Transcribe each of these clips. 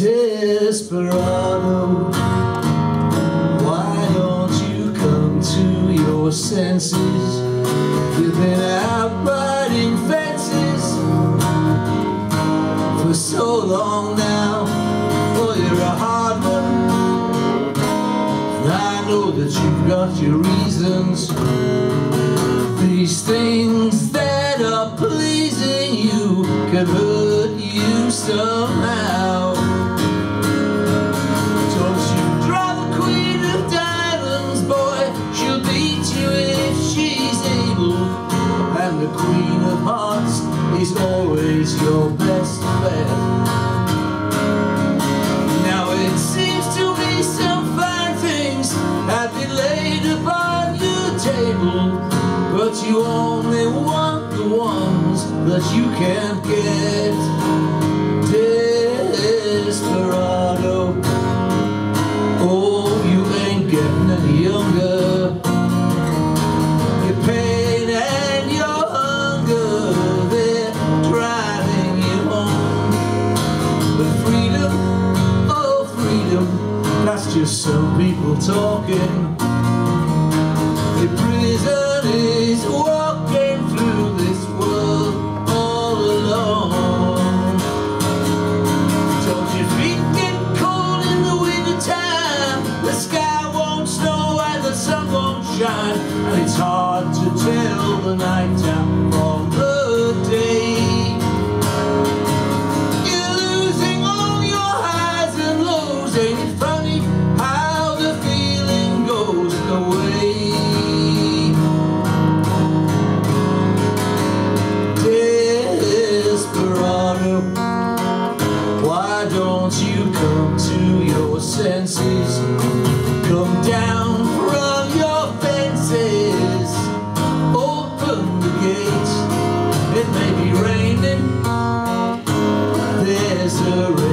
Desperado. Why don't you come to your senses? You've been out riding fences For so long now. Well you're a hard one. I know that you've got your reasons. These things that are pleasing you Could hurt you somehow Queen of Hearts is always your best bet. Now it seems to me some fine things have been laid upon your table, but you only want the ones that you can't get. Just some people talking. The prison is walking through this world all alone. Don't you feet get cold in the winter time The sky won't snow and the sun won't shine And it's hard to tell the night time senses. Come down from your fences. Open the gates. It may be raining. There's a rainbow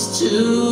love